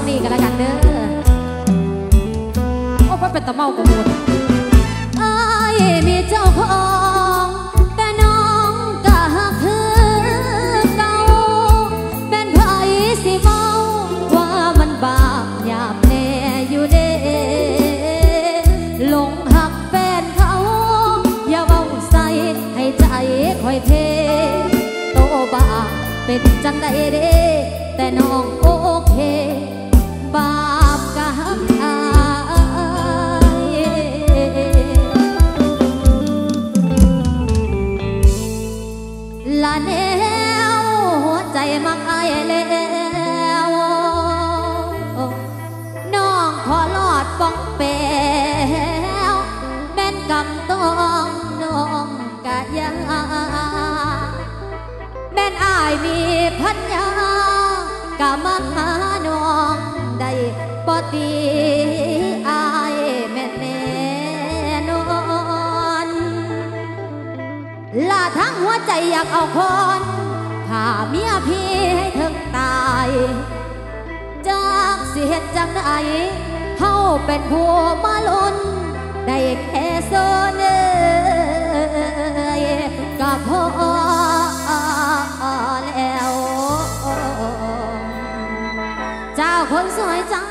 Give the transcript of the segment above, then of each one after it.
ช่วงนี้กันแล้วกันเด้อโอ้ว่าเป็นตะเมากระมูลอายมีเจ้าของแต่น้องก็หักคือเก่าเป็นไผสิเมาว่ามันบาปหยาบแน่อยู่เด้หลงหักแฟนเขา อย่าเว้าใส่ให้ใจคอยเพโตบาเป็นจังใดเด้แต่น้องโอเค ใจมักอายแล้วน้องขอลอดป้องแปวแม่นกำต้องน้องกะยาแม่นอายมีพัญญากะมักหาน้องได้ปอตีอายแม่นแน่นอนลาทั้งหัวใจอยากเอาคน พาเมียพี่ให้ถึงตาย จากสิเสียจังไดเฮาเป็นผัวมาลุนได้แค่โซเนยกับพอแล้ว เจ้าคนสวยจัง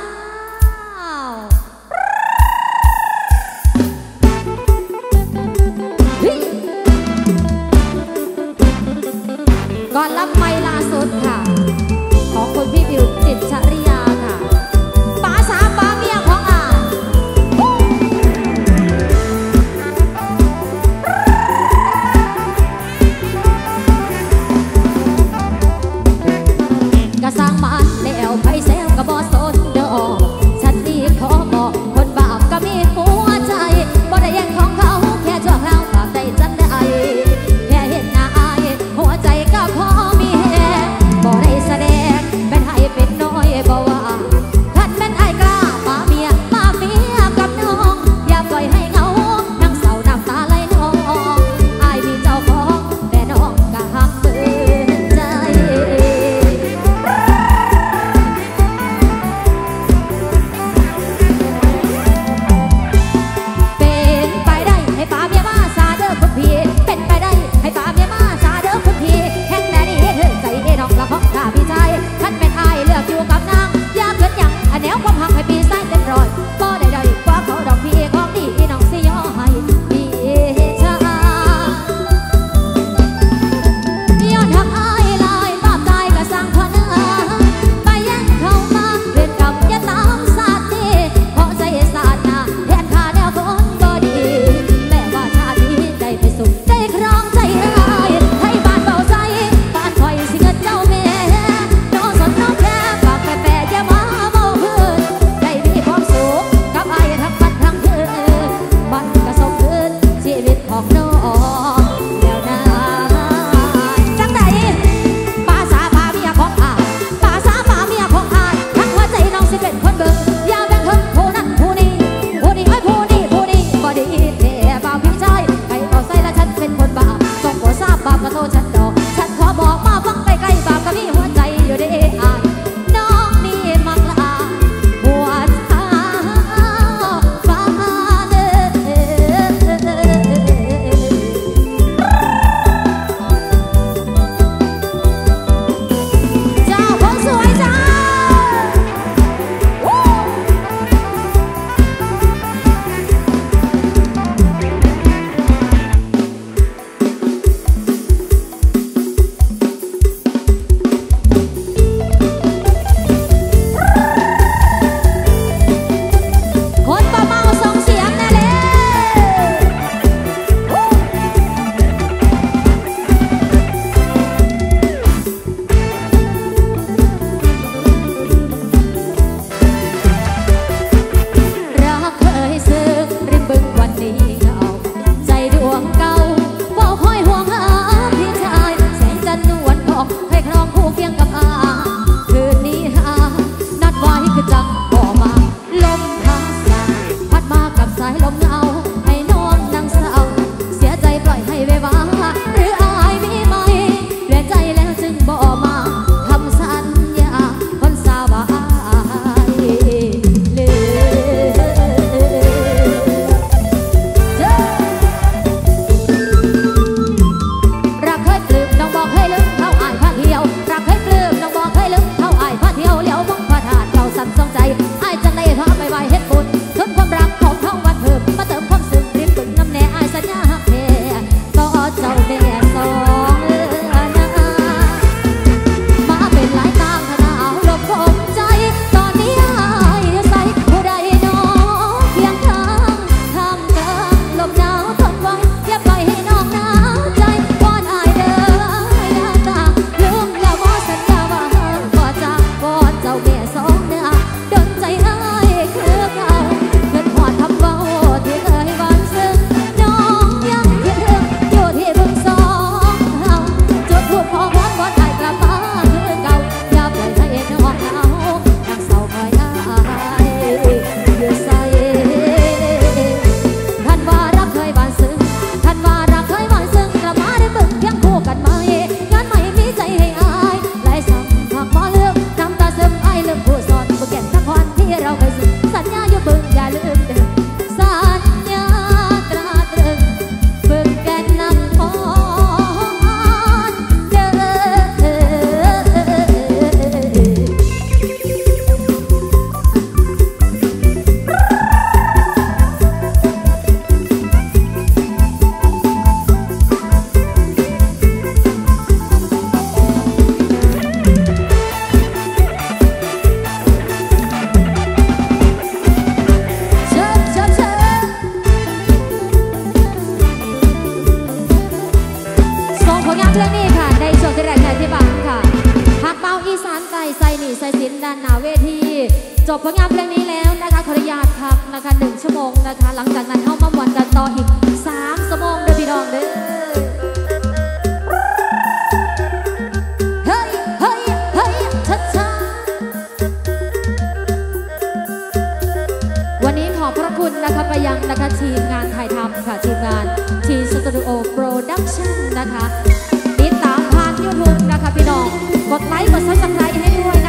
นะคะไปยังนะคะทีมงานถ่ายทำค่ะ ทีมงานทีสตูดิโอโปรดักชั่นนะคะติดตามผ่านยูทูบนะคะพี่น้อง กดไลค์กด subscribe ให้ด้วยนะ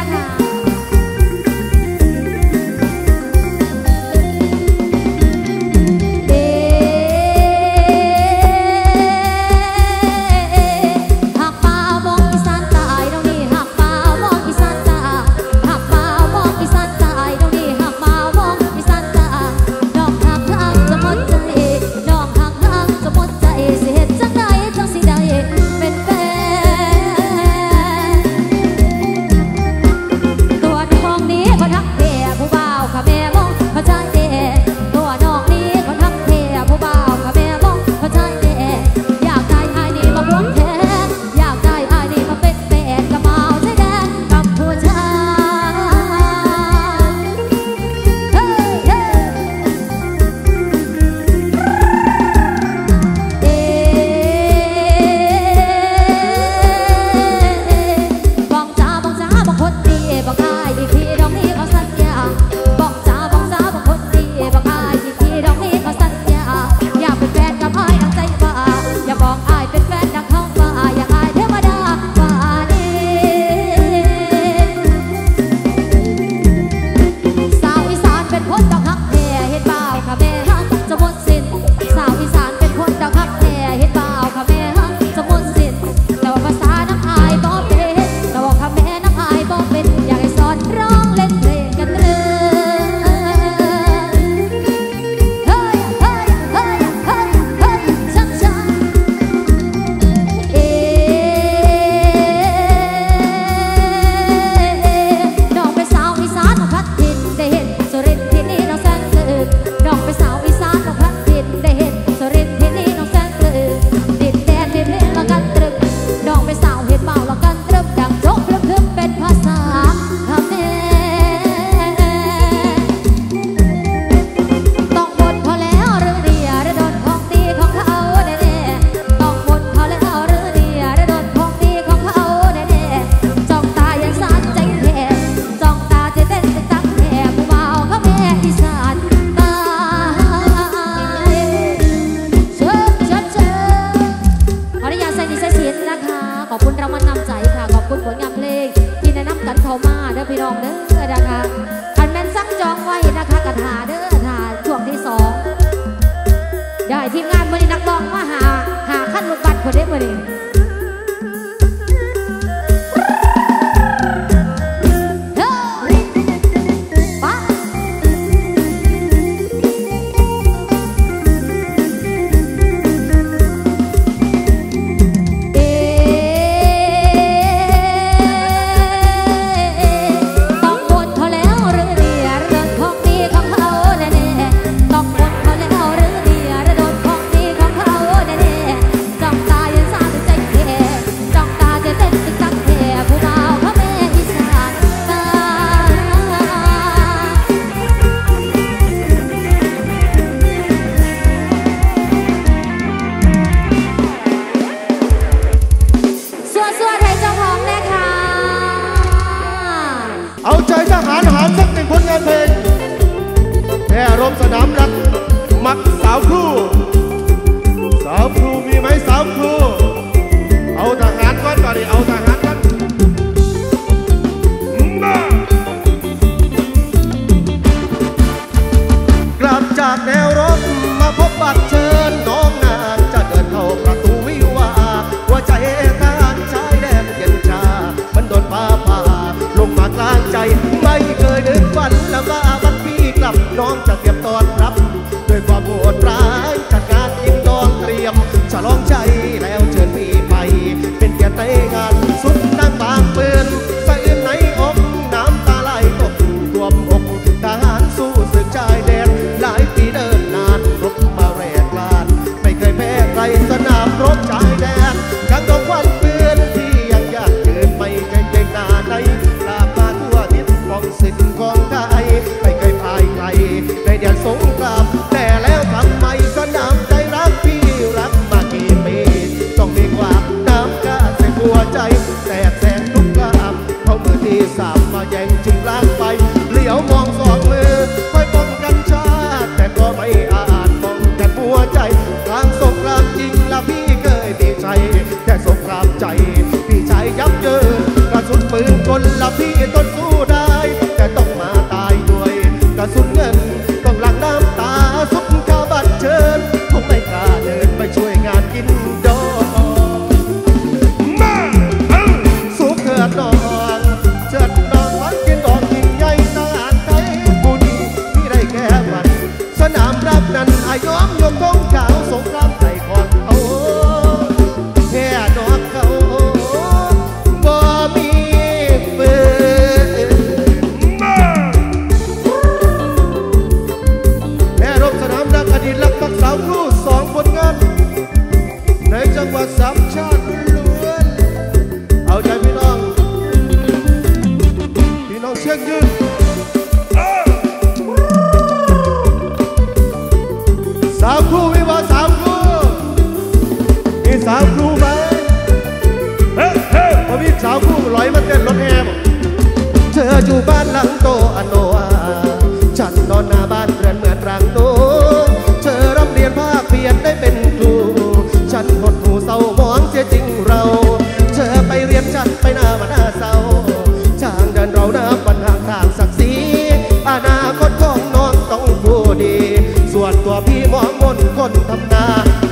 พี่มองบนคนทำนา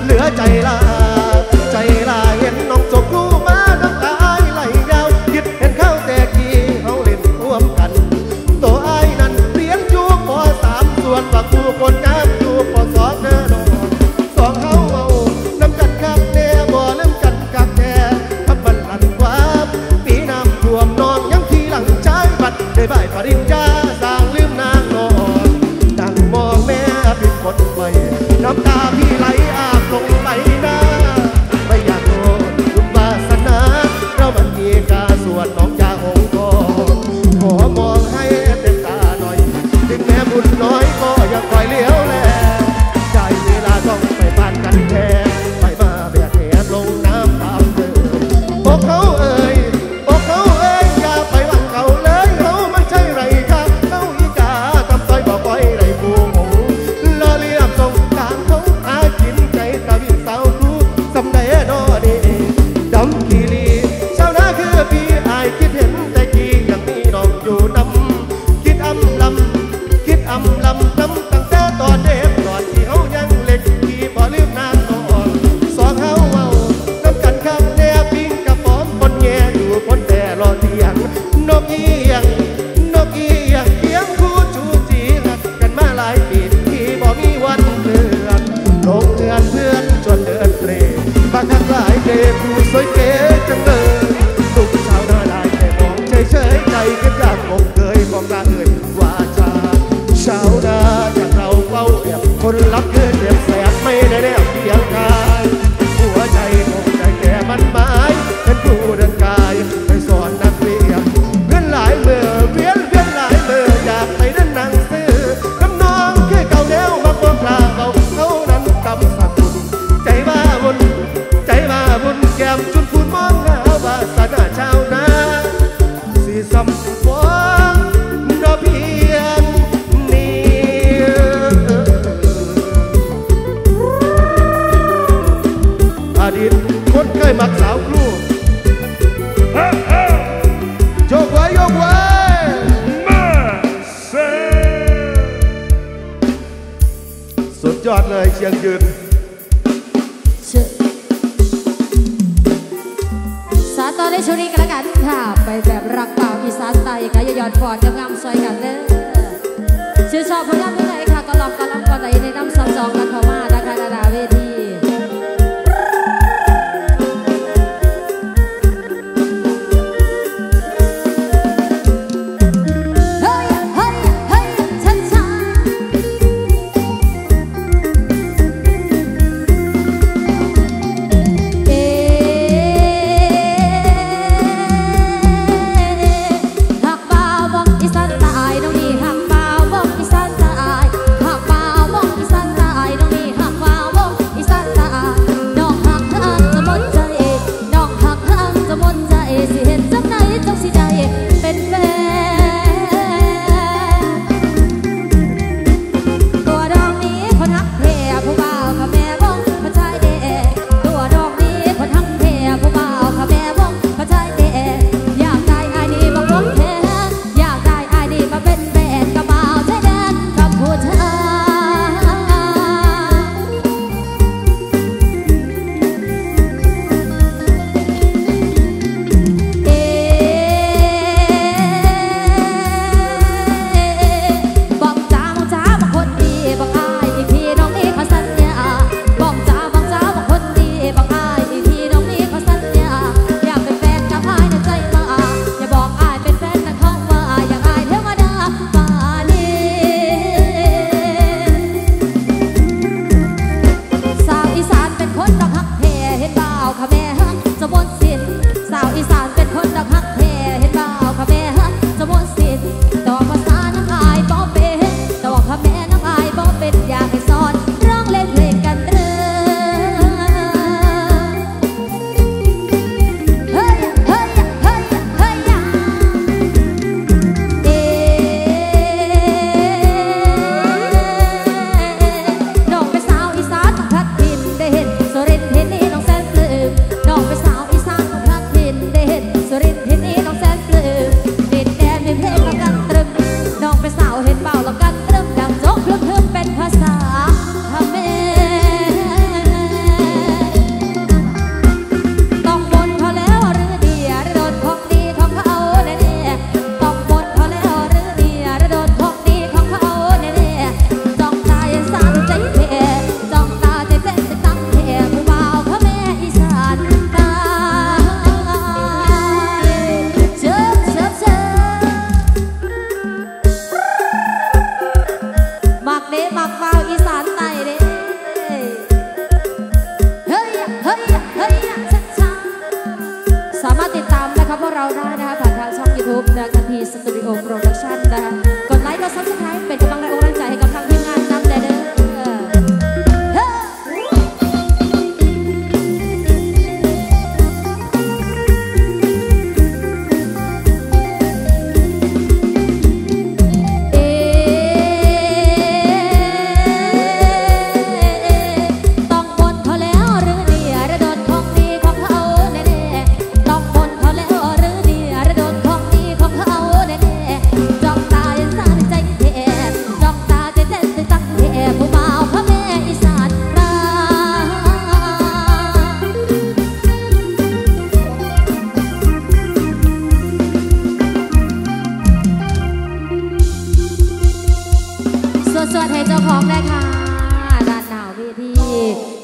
เหลือใจลา I'm.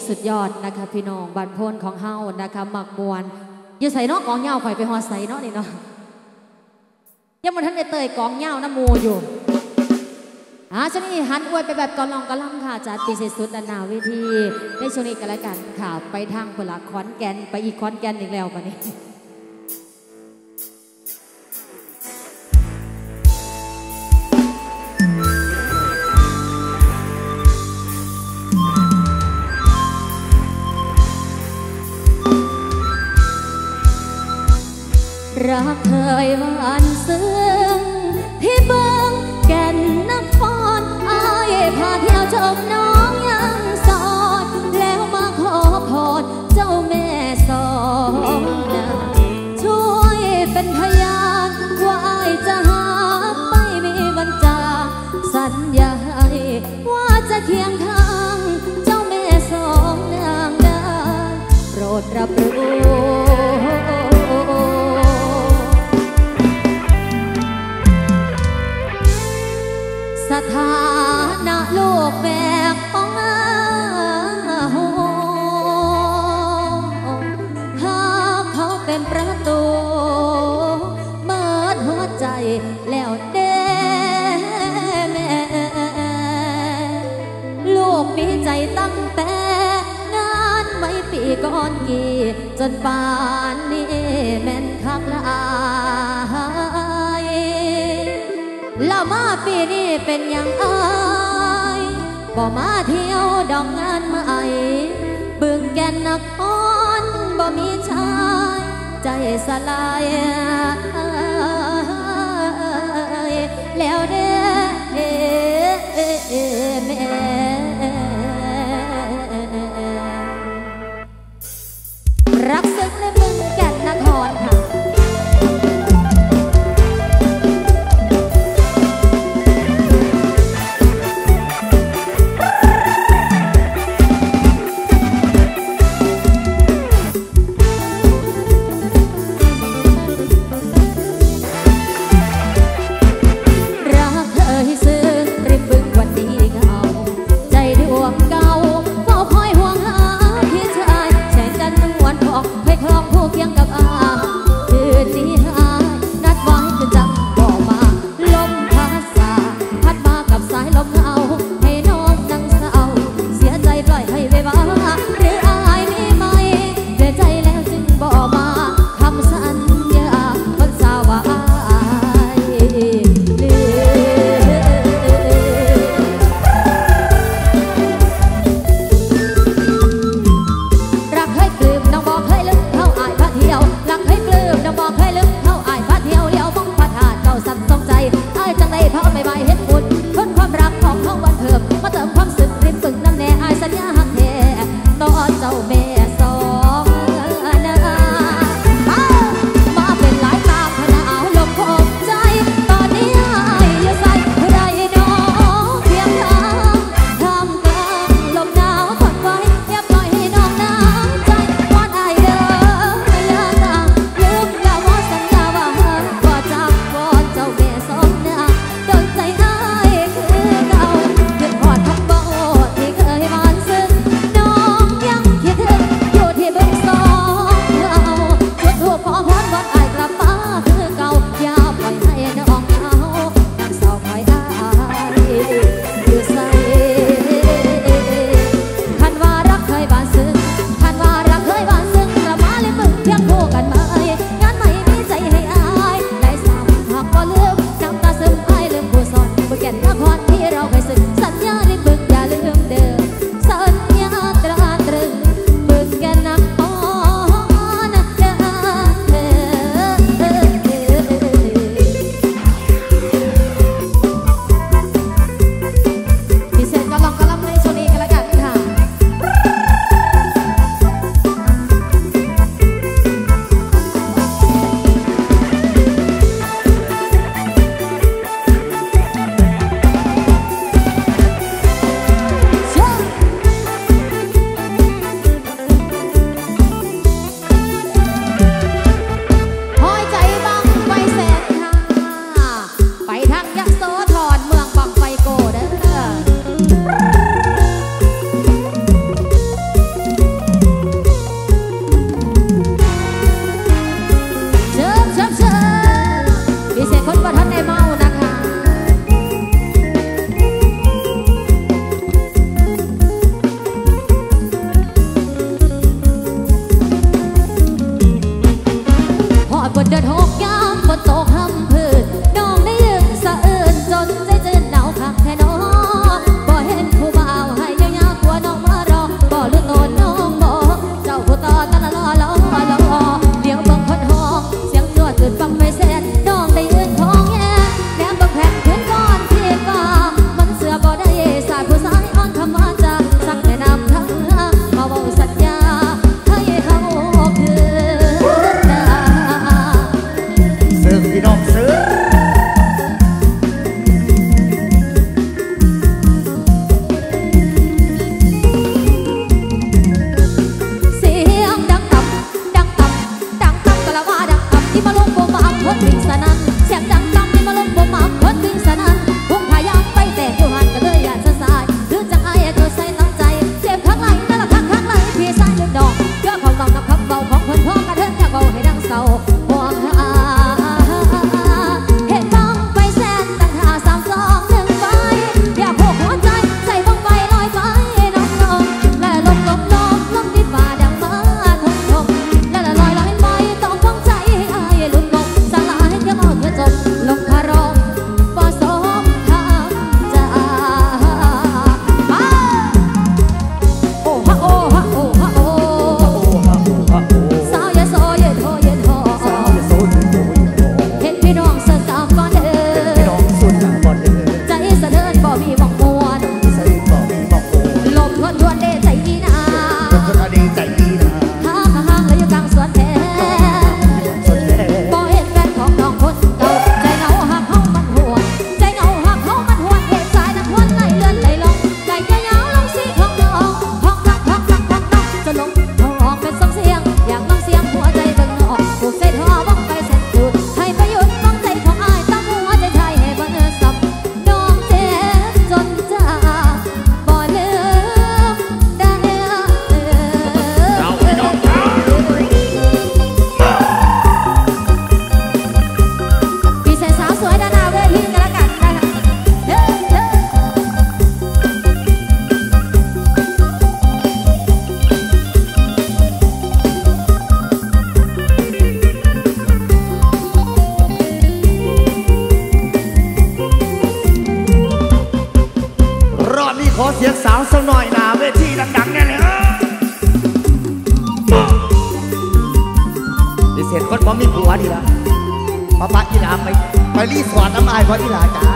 สุดยอดนะคะพี่น้องบันพนของเฮานะคะหมักมวนอย่าใส่นอกกองเงาข่อยไปหอใส่นอกนี่เนาะยังมันท่านไปเตยกองเงาหน้ามูอยู่อาช่วงนี้หันอวยไปแบบกอลองกอลังค่ะจ้าปีเศษสุดดานาวิธีในช่วงนี้กันละกันค่ะ ไปทางพลาคอนแกนไปอีกคอนแกนหนึ่งแล้ววันนี้ รักเคยหวานซึ้งที่เบิ้งแก่นนครอายพาเที่ยวชมน้อง Jerusalem 宝贝。 ดีละป้าป้าอีลาไปไปรีสอร์ทน้ำอายพอดีลาจ้า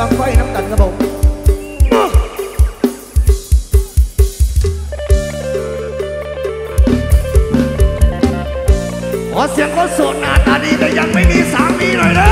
บังไฟน้ำตันกระบผกขอเสียงคนโสดหน้าตาดีแต่ยังไม่มีสามีหน่อยนะ